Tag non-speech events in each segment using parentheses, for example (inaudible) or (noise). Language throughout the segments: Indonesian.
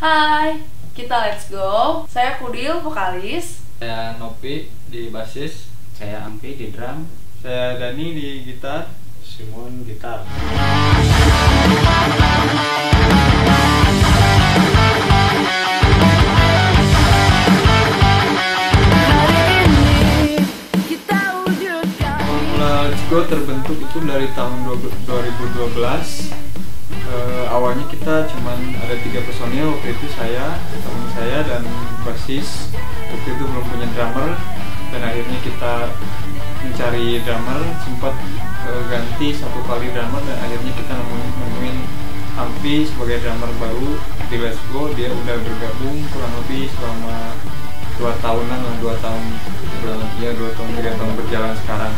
Hai, kita let's go. Saya Kudil, vokalis. Saya Nopi di basis, Saya Ampi di drum, saya Dani di gitar. Simon gitar. Formula Let's Go terbentuk itu dari tahun 2012. Eh, awalnya kita cuman ada tiga personil waktu itu saya, teman saya dan basis. Waktu itu belum punya drummer dan akhirnya kita mencari drummer sempat eh, ganti satu kali drummer dan akhirnya kita nemuin, nemuin Ampi sebagai drummer baru di Let's Go dia udah bergabung kurang lebih selama dua tahunan lah dua tahun kurang lebih ya dua tahun tiga tahun berjalan sekarang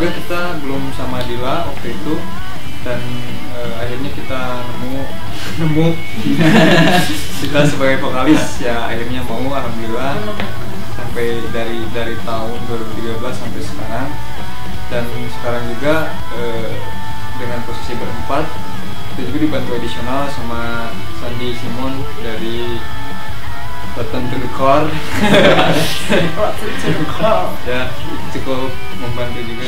juga kita belum sama Dila waktu itu. Dan eh, akhirnya kita nemu (laughs) nemu. (laughs) Kita sebagai vokalis ya akhirnya mau alhamdulillah. Sampai dari dari tahun 2013 sampai sekarang. Dan sekarang juga eh, dengan posisi berempat kita juga dibantu additional sama Sandi Simon dari Bottom to the Core. Ya cukup membantu juga.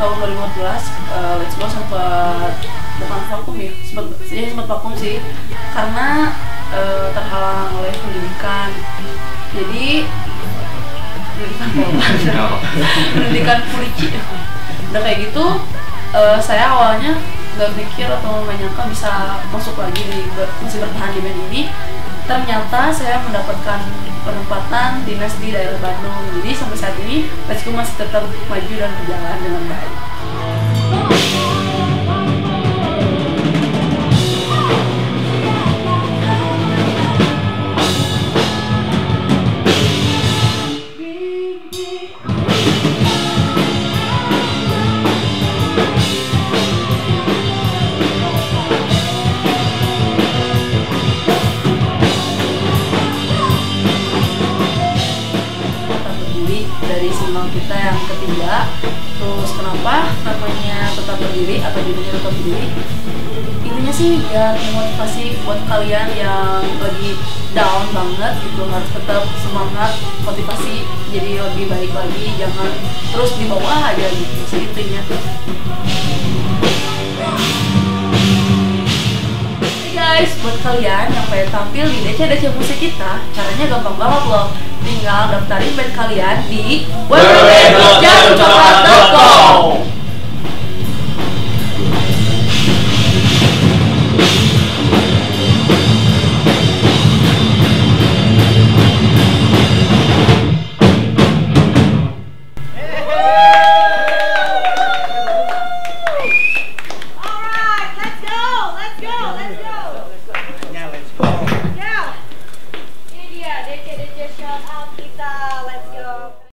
Tahun 2015, eh, Let's Go sempat bukan vakum ya, sempat sempat vakum sih, karena eh, terhalang oleh pendidikan. Jadi pendidikan apa? pendidikan polisi. Udah kayak gitu, eh, saya awalnya nggak pikir atau nggak nyangka bisa masuk lagi di ber- masih bertahan di band ini. Ternyata saya mendapatkan penempatan dinas di daerah Bandung. Jadi sampai saat ini Go masih tetap maju dan berjalan dengan baik. Dari simbang kita yang ketiga. Terus kenapa namanya tetap berdiri atau judulnya tetap berdiri? Intinya sih biar memotivasi buat kalian yang lagi down banget gitu harus tetap semangat motivasi jadi lebih baik lagi jangan terus di bawah aja gitu intinya kalian yang pengen tampil di DC-DC musik kita, caranya gampang banget loh. Tinggal daftarin band kalian di www.jarucoklat.com